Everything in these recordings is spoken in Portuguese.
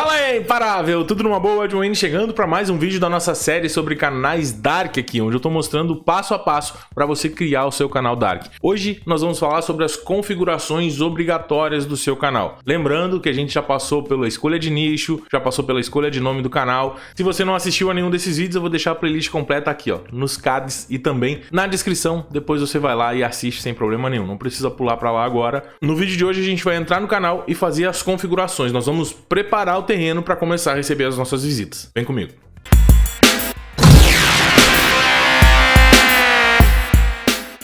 Fala imparável! Tudo numa boa? Edwin chegando para mais um vídeo da nossa série sobre canais Dark aqui, onde eu estou mostrando passo a passo para você criar o seu canal Dark. Hoje nós vamos falar sobre as configurações obrigatórias do seu canal. Lembrando que a gente já passou pela escolha de nicho, já passou pela escolha de nome do canal. Se você não assistiu a nenhum desses vídeos, eu vou deixar a playlist completa aqui, ó, nos cards e também na descrição. Depois você vai lá e assiste sem problema nenhum, não precisa pular para lá agora. No vídeo de hoje a gente vai entrar no canal e fazer as configurações. Nós vamos preparar o terreno para começar a receber as nossas visitas. Vem comigo.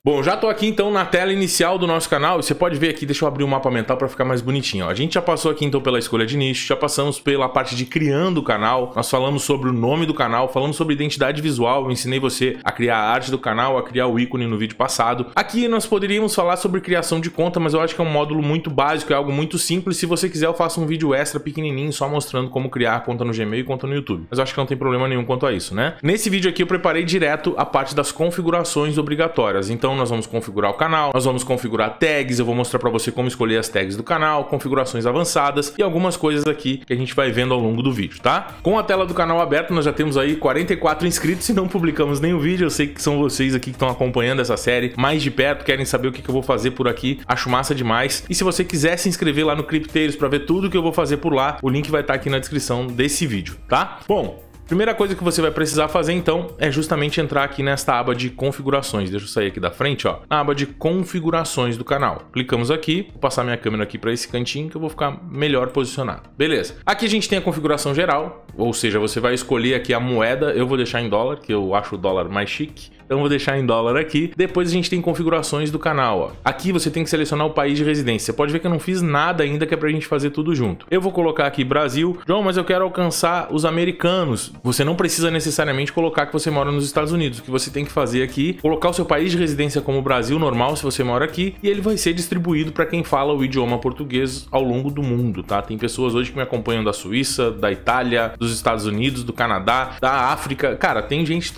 Bom, já tô aqui então na tela inicial do nosso canal. Você pode ver aqui, deixa eu abrir o mapa mental para ficar mais bonitinho. Ó. A gente já passou aqui então pela escolha de nicho, já passamos pela parte de criando o canal. Nós falamos sobre o nome do canal, falamos sobre identidade visual. Eu ensinei você a criar a arte do canal, a criar o ícone no vídeo passado. Aqui nós poderíamos falar sobre criação de conta, mas eu acho que é um módulo muito básico, é algo muito simples. Se você quiser, eu faço um vídeo extra pequenininho só mostrando como criar conta no Gmail e conta no YouTube. Mas eu acho que não tem problema nenhum quanto a isso, né? Nesse vídeo aqui eu preparei direto a parte das configurações obrigatórias. Então nós vamos configurar o canal, nós vamos configurar tags, eu vou mostrar para você como escolher as tags do canal, configurações avançadas e algumas coisas aqui que a gente vai vendo ao longo do vídeo, tá? Com a tela do canal aberta, nós já temos aí 44 inscritos e não publicamos nenhum vídeo. Eu sei que são vocês aqui que estão acompanhando essa série mais de perto, querem saber o que, que eu vou fazer por aqui. Acho massa demais. E se você quiser se inscrever lá no Cripteiros para ver tudo que eu vou fazer por lá, o link vai estar tá aqui na descrição desse vídeo, tá? Bom, Primeira coisa que você vai precisar fazer então é justamente entrar aqui nesta aba de configurações. Deixa eu sair aqui da frente, ó, na aba de configurações do canal. Clicamos aqui, vou passar minha câmera aqui para esse cantinho que eu vou ficar melhor posicionado. Beleza. Aqui a gente tem a configuração geral, ou seja, você vai escolher aqui a moeda. Eu vou deixar em dólar, que eu acho o dólar mais chique. Então vou deixar em dólar aqui. Depois a gente tem configurações do canal, ó. Aqui você tem que selecionar o país de residência. Você pode ver que eu não fiz nada ainda que é pra gente fazer tudo junto. Eu vou colocar aqui Brasil. João, mas eu quero alcançar os americanos. Você não precisa necessariamente colocar que você mora nos Estados Unidos. O que você tem que fazer aqui, colocar o seu país de residência como Brasil normal, se você mora aqui, e ele vai ser distribuído para quem fala o idioma português ao longo do mundo, tá? Tem pessoas hoje que me acompanham da Suíça, da Itália, dos Estados Unidos, do Canadá, da África. Cara, tem gente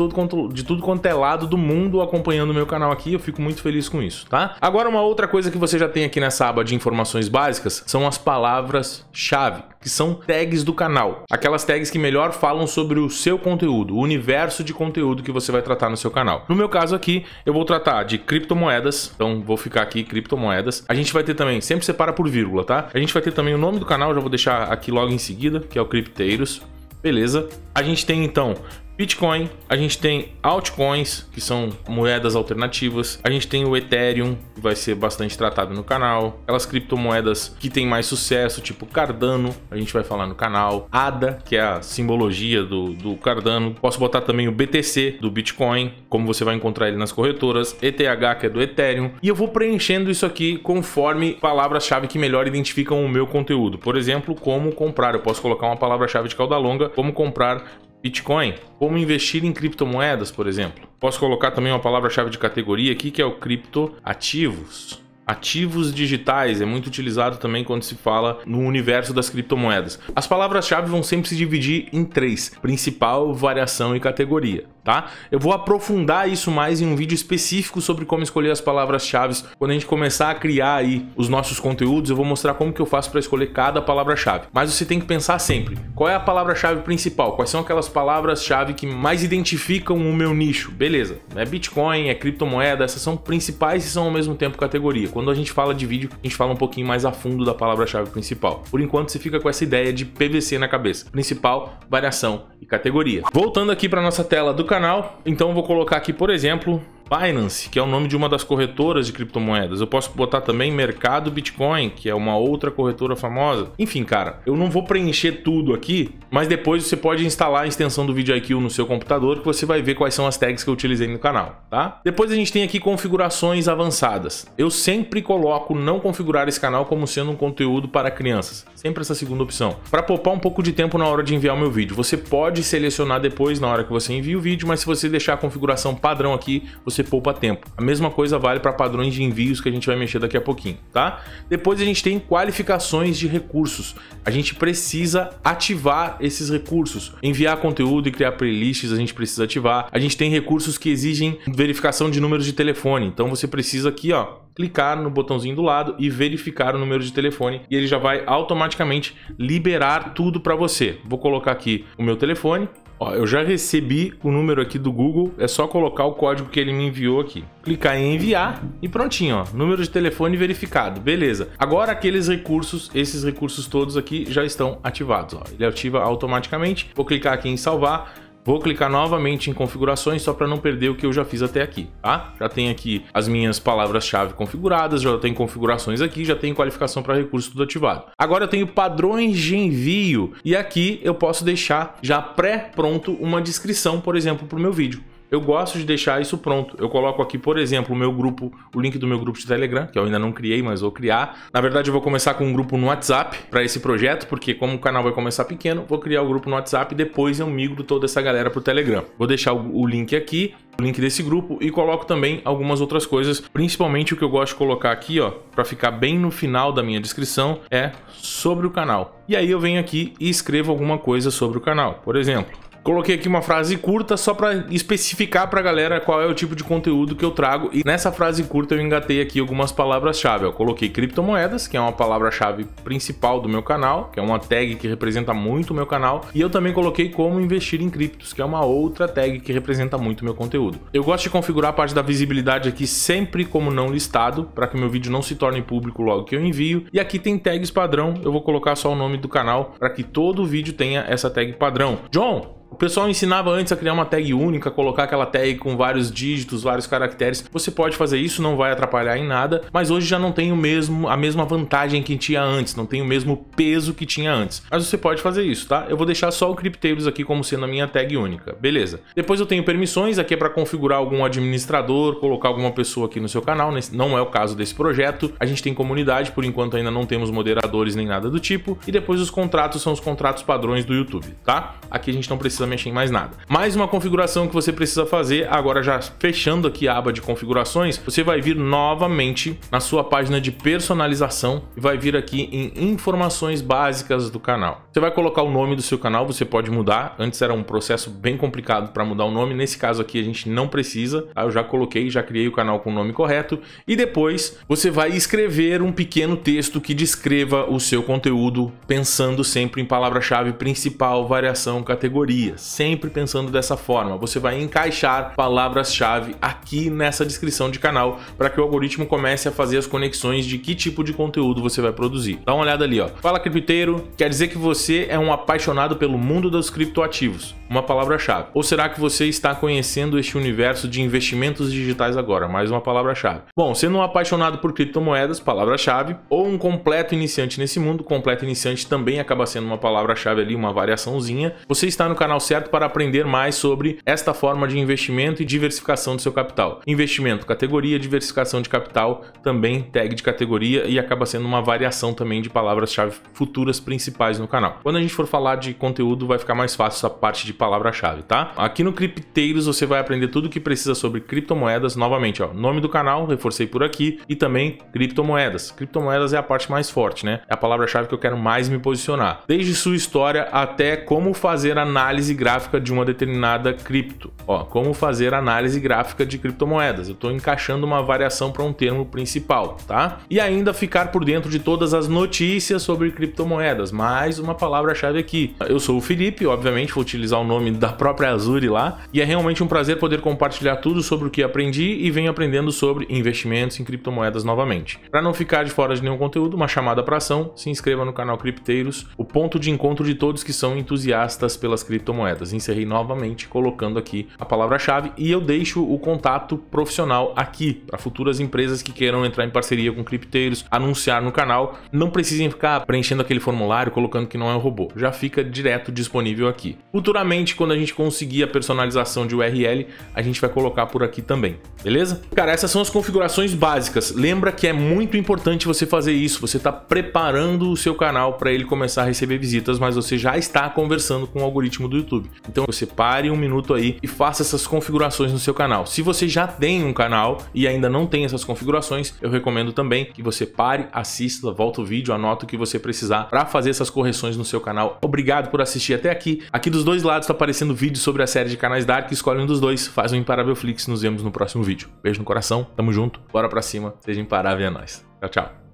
de tudo, quanto é lado lado do mundo acompanhando o meu canal aqui, eu fico muito feliz com isso, tá? Agora uma outra coisa que você já tem aqui nessa aba de informações básicas são as palavras-chave, que são tags do canal. Aquelas tags que melhor falam sobre o seu conteúdo, o universo de conteúdo que você vai tratar no seu canal. No meu caso aqui, eu vou tratar de criptomoedas, então vou ficar aqui criptomoedas. A gente vai ter também, sempre separa por vírgula, tá? A gente vai ter também o nome do canal, já vou deixar aqui logo em seguida, que é o Cripteiros. Beleza. A gente tem então Bitcoin, a gente tem altcoins, que são moedas alternativas, a gente tem o Ethereum, que vai ser bastante tratado no canal, aquelas criptomoedas que tem mais sucesso, tipo Cardano, a gente vai falar no canal, ADA, que é a simbologia do, do Cardano, posso botar também o BTC do Bitcoin, como você vai encontrar ele nas corretoras, ETH, que é do Ethereum, e eu vou preenchendo isso aqui conforme palavras-chave que melhor identificam o meu conteúdo. Por exemplo, como comprar, eu posso colocar uma palavra-chave de cauda longa, como comprar Bitcoin, como investir em criptomoedas, por exemplo. Posso colocar também uma palavra-chave de categoria aqui que é o criptoativos. Ativos digitais é muito utilizado também quando se fala no universo das criptomoedas. As palavras-chave vão sempre se dividir em três: principal, variação e categoria tá? Eu vou aprofundar isso mais em um vídeo específico sobre como escolher as palavras-chave. Quando a gente começar a criar aí os nossos conteúdos, eu vou mostrar como que eu faço para escolher cada palavra-chave. Mas você tem que pensar sempre, qual é a palavra-chave principal? Quais são aquelas palavras-chave que mais identificam o meu nicho? Beleza, é Bitcoin, é criptomoeda, essas são principais e são ao mesmo tempo categoria. Quando a gente fala de vídeo, a gente fala um pouquinho mais a fundo da palavra-chave principal. Por enquanto, você fica com essa ideia de PVC na cabeça. Principal, variação e categoria. Voltando aqui para nossa tela do canal, canal, então vou colocar aqui, por exemplo, Binance, que é o nome de uma das corretoras de criptomoedas. Eu posso botar também Mercado Bitcoin, que é uma outra corretora famosa. Enfim, cara, eu não vou preencher tudo aqui, mas depois você pode instalar a extensão do VidIQ no seu computador que você vai ver quais são as tags que eu utilizei no canal, tá? Depois a gente tem aqui configurações avançadas. Eu sempre coloco não configurar esse canal como sendo um conteúdo para crianças. Sempre essa segunda opção. Para poupar um pouco de tempo na hora de enviar o meu vídeo. Você pode selecionar depois na hora que você envia o vídeo, mas se você deixar a configuração padrão aqui, você você poupa tempo. A mesma coisa vale para padrões de envios que a gente vai mexer daqui a pouquinho, tá? Depois a gente tem qualificações de recursos. A gente precisa ativar esses recursos. Enviar conteúdo e criar playlists a gente precisa ativar. A gente tem recursos que exigem verificação de números de telefone. Então você precisa aqui, ó, clicar no botãozinho do lado e verificar o número de telefone e ele já vai automaticamente liberar tudo para você. Vou colocar aqui o meu telefone. Ó, eu já recebi o número aqui do Google, é só colocar o código que ele me enviou aqui. Clicar em enviar e prontinho, ó, número de telefone verificado. Beleza. Agora aqueles recursos, esses recursos todos aqui já estão ativados, ó. Ele ativa automaticamente. Vou clicar aqui em salvar Vou clicar novamente em configurações só para não perder o que eu já fiz até aqui, tá? Já tem aqui as minhas palavras-chave configuradas, já tem configurações aqui, já tem qualificação para recurso tudo ativado. Agora eu tenho padrões de envio e aqui eu posso deixar já pré-pronto uma descrição, por exemplo, para o meu vídeo eu gosto de deixar isso pronto. Eu coloco aqui, por exemplo, o meu grupo, o link do meu grupo de Telegram, que eu ainda não criei, mas vou criar. Na verdade, eu vou começar com um grupo no WhatsApp para esse projeto, porque como o canal vai começar pequeno, vou criar o grupo no WhatsApp e depois eu migro toda essa galera pro Telegram. Vou deixar o, link aqui, o link desse grupo e coloco também algumas outras coisas, principalmente o que eu gosto de colocar aqui, ó, para ficar bem no final da minha descrição, é sobre o canal. E aí eu venho aqui e escrevo alguma coisa sobre o canal. Por exemplo, Coloquei aqui uma frase curta só para especificar para a galera qual é o tipo de conteúdo que eu trago. E nessa frase curta eu engatei aqui algumas palavras-chave. Eu coloquei criptomoedas, que é uma palavra-chave principal do meu canal, que é uma tag que representa muito o meu canal. E eu também coloquei como investir em criptos, que é uma outra tag que representa muito o meu conteúdo. Eu gosto de configurar a parte da visibilidade aqui sempre como não listado, para que meu vídeo não se torne público logo que eu envio. E aqui tem tags padrão, eu vou colocar só o nome do canal para que todo vídeo tenha essa tag padrão. John, pessoal ensinava antes a criar uma tag única, colocar aquela tag com vários dígitos, vários caracteres. Você pode fazer isso, não vai atrapalhar em nada, mas hoje já não tem o mesmo, a mesma vantagem que tinha antes, não tem o mesmo peso que tinha antes. Mas você pode fazer isso, tá? Eu vou deixar só o Crypteiros aqui como sendo a minha tag única, beleza. Depois eu tenho permissões, aqui é para configurar algum administrador, colocar alguma pessoa aqui no seu canal, não é o caso desse projeto. A gente tem comunidade, por enquanto ainda não temos moderadores nem nada do tipo. E depois os contratos são os contratos padrões do YouTube, tá? Aqui a gente não precisa mexer em mais nada. Mais uma configuração que você precisa fazer, agora já fechando aqui a aba de configurações, você vai vir novamente na sua página de personalização e vai vir aqui em informações básicas do canal. Você vai colocar o nome do seu canal, você pode mudar. Antes era um processo bem complicado para mudar o nome, nesse caso aqui a gente não precisa. Eu já coloquei, já criei o canal com o nome correto e depois você vai escrever um pequeno texto que descreva o seu conteúdo, pensando sempre em palavra-chave principal, variação, categoria sempre pensando dessa forma. Você vai encaixar palavras-chave aqui nessa descrição de canal para que o algoritmo comece a fazer as conexões de que tipo de conteúdo você vai produzir. Dá uma olhada ali, ó. Fala cripteiro, quer dizer que você é um apaixonado pelo mundo dos criptoativos, uma palavra-chave. Ou será que você está conhecendo este universo de investimentos digitais agora? Mais uma palavra-chave. Bom, sendo um apaixonado por criptomoedas, palavra-chave, ou um completo iniciante nesse mundo, completo iniciante também acaba sendo uma palavra-chave ali, uma variaçãozinha. Você está no canal certo para aprender mais sobre esta forma de investimento e diversificação do seu capital. Investimento, categoria, diversificação de capital, também tag de categoria e acaba sendo uma variação também de palavras-chave futuras principais no canal. Quando a gente for falar de conteúdo, vai ficar mais fácil essa parte de palavra-chave, tá? Aqui no Cripteiros você vai aprender tudo o que precisa sobre criptomoedas, novamente, ó, nome do canal, reforcei por aqui, e também criptomoedas. Criptomoedas é a parte mais forte, né? É a palavra-chave que eu quero mais me posicionar. Desde sua história até como fazer análise análise gráfica de uma determinada cripto. Ó, como fazer análise gráfica de criptomoedas. Eu estou encaixando uma variação para um termo principal, tá? E ainda ficar por dentro de todas as notícias sobre criptomoedas. Mais uma palavra-chave aqui. Eu sou o Felipe, obviamente vou utilizar o nome da própria Azure lá, e é realmente um prazer poder compartilhar tudo sobre o que aprendi e venho aprendendo sobre investimentos em criptomoedas novamente. Para não ficar de fora de nenhum conteúdo, uma chamada para ação, se inscreva no canal Cripteiros, o ponto de encontro de todos que são entusiastas pelas criptomoedas criptomoedas. Encerrei novamente colocando aqui a palavra-chave e eu deixo o contato profissional aqui para futuras empresas que queiram entrar em parceria com cripteiros, anunciar no canal. Não precisem ficar preenchendo aquele formulário colocando que não é um robô, já fica direto disponível aqui. Futuramente quando a gente conseguir a personalização de URL, a gente vai colocar por aqui também, beleza? Cara, essas são as configurações básicas. Lembra que é muito importante você fazer isso, você está preparando o seu canal para ele começar a receber visitas, mas você já está conversando com o algoritmo do YouTube. Então você pare um minuto aí e faça essas configurações no seu canal. Se você já tem um canal e ainda não tem essas configurações, eu recomendo também que você pare, assista, volta o vídeo, anota o que você precisar para fazer essas correções no seu canal. Obrigado por assistir até aqui. Aqui dos dois lados está aparecendo vídeo sobre a série de canais Dark, escolhe um dos dois, faz um Imparável Flix, nos vemos no próximo vídeo. Beijo no coração, tamo junto, bora pra cima, seja imparável, é nóis. Tchau, tchau.